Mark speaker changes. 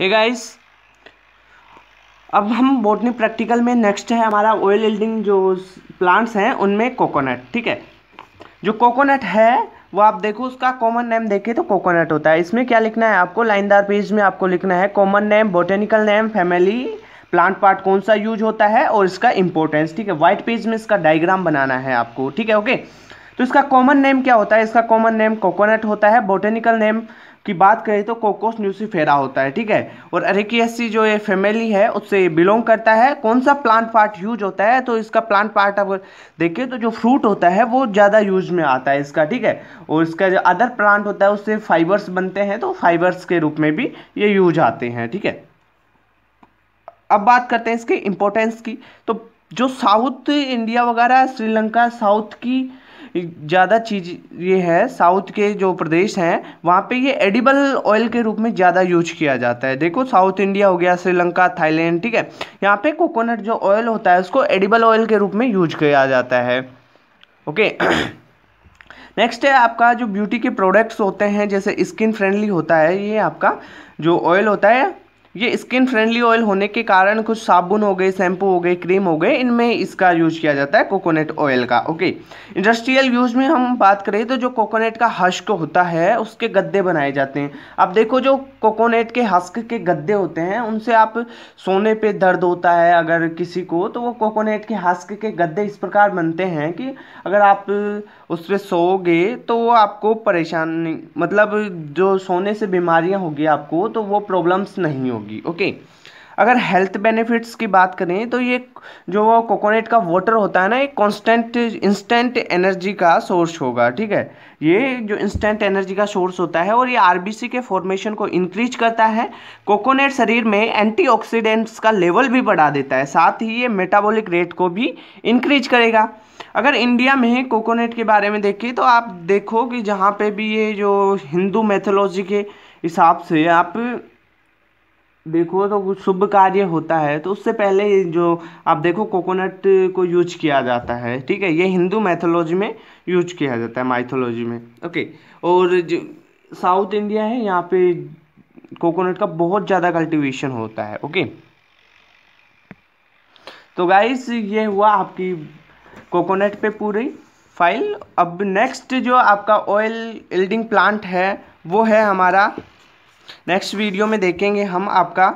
Speaker 1: Hey guys अब हम botany practical में नेक्स्ट है हमारा ऑयल एल्डिंग जो प्लांट्स हैं, उनमें कोकोनट ठीक है? जो कोकोनट है, वो आप देखो, उसका कॉमन नेम देखें तो कोकोनट होता है। इसमें क्या लिखना है आपको? लाइनदार पेज में आपको लिखना है common name botanical name family plant part कौन सा यूज़ होता है और इसका इंपॉर्टेंस ठीक है? व्हाइट पेज में इसका डायग्राम बनाना है आपको, ठीक है? ओके तो इसका कॉमन नेम क्या होता है? इसका कॉमन नेम कोकोनट होता है। बोटेनिकल नेम की बात करें तो कोकोस न्यूसीफेरा होता है, ठीक है? और अरेकियसी जो ये फैमिली है, उससे बिलोंग करता है। कौन सा प्लांट पार्ट यूज़ होता है? तो इसका प्लांट पार्ट अगर देखें तो जो फ्रूट होता है, वो ज़्यादा यूज़ में आता है इसका, ठीक है? और इसका जो अदर प्लांट होता है, उससे फाइबर्स बनते हैं तो फाइबर्स के रूप में भी ये यूज़ आते हैं, ठीक है? अब बात करते हैं इसके इम्पोर्टेंस की। तो जो साउथ इंडिया वगैरह, श्रीलंका साउथ की ज़्यादा चीज़ ये है, साउथ के जो प्रदेश हैं, वहाँ पे ये एडिबल ऑयल के रूप में ज़्यादा यूज़ किया जाता है। देखो, साउथ इंडिया हो गया, श्रीलंका, थाईलैंड, ठीक है? यहाँ पे कोकोनट जो ऑयल होता है, उसको एडिबल ऑयल के रूप में यूज़ किया जाता है। ओके? नेक्स्ट है आपका जो ब्यूटी के प्रोडक्ट्स होते हैं, जैसे स्किन फ्रेंडली होता है, ये आपका जो ऑयल होता है ये स्किन फ्रेंडली ऑयल होने के कारण कुछ साबुन हो गए शैम्पू हो गए क्रीम हो गए, इनमें इसका यूज़ किया जाता है कोकोनट ऑयल का ओके इंडस्ट्रियल यूज़ में हम बात करें तो जो कोकोनट का हस्क होता है, उसके गद्दे बनाए जाते हैं। अब देखो जो कोकोनट के हस्क के गद्दे होते हैं, उनसे आप सोने पे दर्द होता है अगर किसी को तो वो कोकोनट के हस्क के गद्दे इस प्रकार बनते हैं कि अगर आप उस पर सोओगे तो वो आपको परेशानी मतलब जो सोने से बीमारियाँ होगी आपको तो वो प्रॉब्लम्स नहीं होगी ओके अगर हेल्थ बेनिफिट्स की बात करें तो ये जो कोकोनट का वाटर होता है ना, एक कांस्टेंट इंस्टेंट एनर्जी का सोर्स होगा, ठीक है? ये जो इंस्टेंट एनर्जी का सोर्स होता है, और ये आरबीसी के फॉर्मेशन को इंक्रीज करता है कोकोनट शरीर में एंटीऑक्सीडेंट्स का लेवल भी बढ़ा देता है, साथ ही ये मेटाबॉलिक रेट को भी इंक्रीज करेगा। अगर इंडिया में कोकोनट के बारे में देखें तो आप देखो कि जहाँ पे भी ये जो हिंदू मैथोलॉजी के हिसाब से आप देखो तो कुछ शुभ कार्य होता है तो उससे पहले जो आप देखो कोकोनट को यूज़ किया जाता है, ठीक है? ये हिंदू मैथोलॉजी में यूज़ किया जाता है माइथोलॉजी में ओके और जो साउथ इंडिया है, यहाँ पे कोकोनट का बहुत ज़्यादा कल्टीवेशन होता है ओके तो गाइस ये हुआ आपकी कोकोनट पे पूरी फ़ाइल अब नेक्स्ट जो आपका ऑयल एल्डिंग प्लांट है, वो है हमारा नेक्स्ट वीडियो में देखेंगे हम आपका